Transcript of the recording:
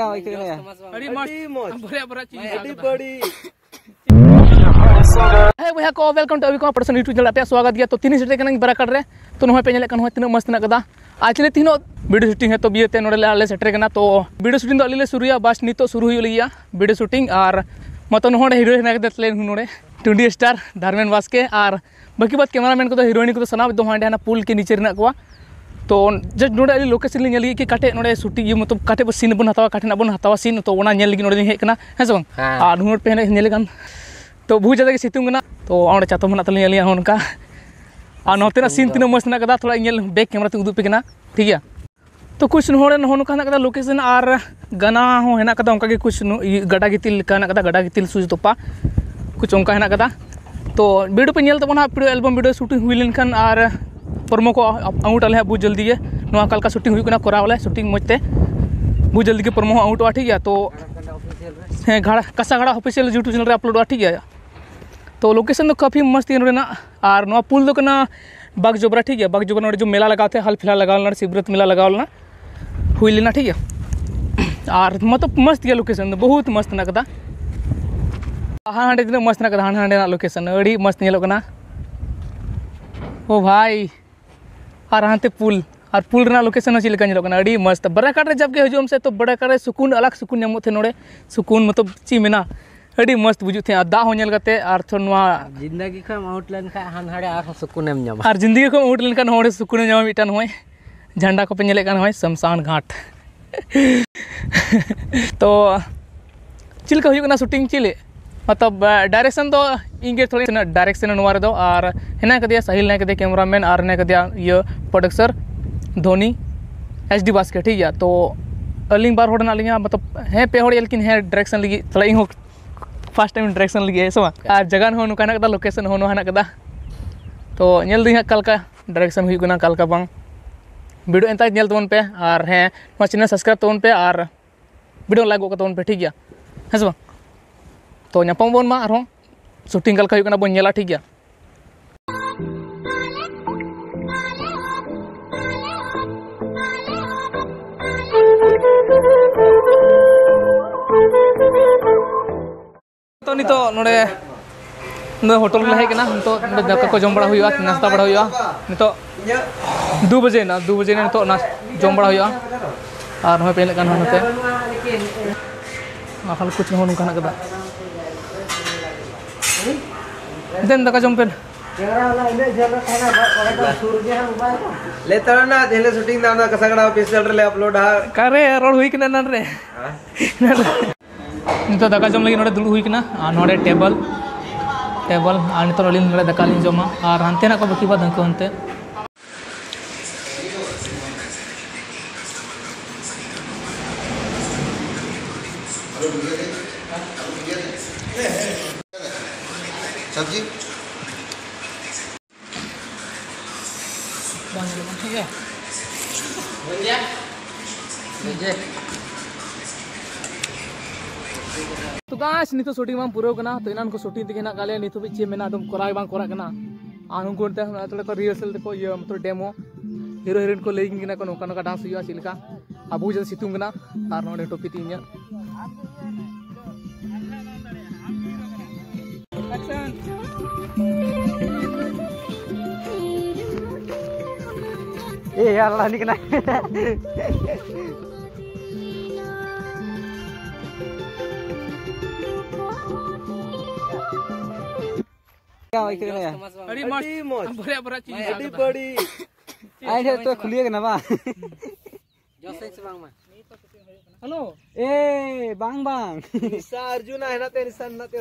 है को welcome to अभी को पर्सन यूट्यूब चैनल पे स्वागत गया तो तीन सेटे कन बरा रे तो नोय पे तीन मस्त ना कदा। आज ले तीनो वीडियो शूटिंग है तो बियते नोडे आले सेटर कना तो वीडियो शूटिंग दो अली शुरुया बस नितो शुरू हुई लिया वीडियो शूटिंग और मत नोडे हीरो नोडे। टुंडी स्टार धर्मेन वास्के और बाकी बात कैमरामैन को हीरोइन को सना दो हांडे पुल के नीचे तो जस्ट नोडे अली लोकेशन लिंग कि काटे नोडे शूटिंग ये मतलब काटे बस सीन बन हतावा काटे बन हतावा सीन तो नोडे हेक कना है से और नोड पे तो बहुत ज़्यादा सितुंग कना तो ऑंडे चातो मना तलिया लिया उनका और नोतेना सीन तीन मस्त ना कदा थोड़ा बैक कैमरा ते उदुप ठीक है? तो कुछ नोड़े ना लोकेशन और गना हो हेना कुछ नो- गडा गितिल का गडा गितिल सुज तोपा कुछ उनका हेना तो वीडियो पे नेल तबना वीडियो एल्बम वीडियो शूटिंग हुई लेनखान और प्रमो को आउट आले बहुत जल्दी है नोआ कल का शूटिंग हुई कना कराव ले शूटिंग मजते बहुत जल्दी के प्रमो आउट ठीक है तो ᱦᱮᱸ ᱜᱷᱟᱲᱟ ᱠᱟᱥᱟ ᱜᱷᱟᱲᱟ ᱚᱯᱷᱤᱥᱤᱭᱟᱞ यूट्यूब चैनल रे अपलोड ठीक है तो लोकेशन तो काफ़ी मस्त है ना और नवा पुल तो कना बाग जोबरा ठीक है बाग जोबरा नोडे जो मेला लगाव थे हाल फिलहाल लगाव लेना शिवरत मेला लगाव लेना हुई लेना ठीक है और मतलब मस्त गया लोकेशन बहुत मस्त ना कदा हाँ हाँ तीन मस्त ना कदा हाँ हाँ लोकेशन अड़ी मस्त नेलो कना ओ भाई और हाँ पुल और पुल लोकेशन हो चलका नोड़ी मस्त। बराकाट जब के हजूम से तो बराकाट सुकून अलग सुकून नामों थे नोड़े। सुकून मतलब ची मेना अभी मस्त बुझू थे दा हो करते ज़िंदगी खम ज़िंदगी खम लेन सुकून न्याम मिटन झंडा को पे शमशान घाट। तो चिलका हुई शूटिंग चिले मतलब डायरेक्शन तो इंगे थोड़ी डायरेक्शन दो और हेना कदिया, साहिल ना कदिया कैमरामैन और हेना कदिया, ये प्रोडक्सर धोनी एच डी बास्के ठीक है? तो अलिंग बार होड़ ना मतलब है पे होड़ लेकिन है डायरेक्शन लगी, थोड़ा इन फ़र्स्ट टाइम डायरेक्शन लगी है समा और जगह हो लोकेशन हो ना कदा? तो ñel दी कल का डायरेक्शन हुई कना कल का बांग। वीडियो एंता ñel तबन पे और हे चैनल सब्सक्राइब तबन पे और वीडियो लाइक को तबन पे, ठीक गया है? से बांग तो bon मा आरो शूटिंग कल बोन ñela ठीक गया तो नहीं तो नोड़े नो होटल में हेकना तो दाका को जम बड़ा नाश्ता बड़ा नहीं तो दो बजे ना, दो बजे ना तो जम बड़ा हुआ। और हमें पहले कान कुछ हो देन दाका जम पेन लेतर ना तेले शूटिंग दाना कसगड़ा ऑफिशियल रे अपलोड हा। कारे रोड हुई कना नन रे? नितो दाका जम लगी नोड़े दुड़ हुई कना और नोड़े टेबल टेबल और नितो अली नोड़े दाका लिन जमा। और हंते ना को बाकी बात हंको हंते है तो गाइस नितो शूटिंग बांग पूरा तो इनान को शूटिंग तेगे ना गाले नितो मेना कोराई बांग कोरा कना। आन उनको ते थोड़ा को रिहर्सल को ये मतलब डेमो हीरो हीरोइन को लेगिंग कना को नोका नोका डांस हुआ चिलका अबू जन सितुंग कना आर नोडे टोपी तीन ए यार लानी कना अड़ी मस्त। बड़े बड़ा चीज़ अड़ी बड़ी। आइए तो खुलिए ना बा। हेलो। ए बांग बांग। निशा अर्जुन है ना ते निशा ना ते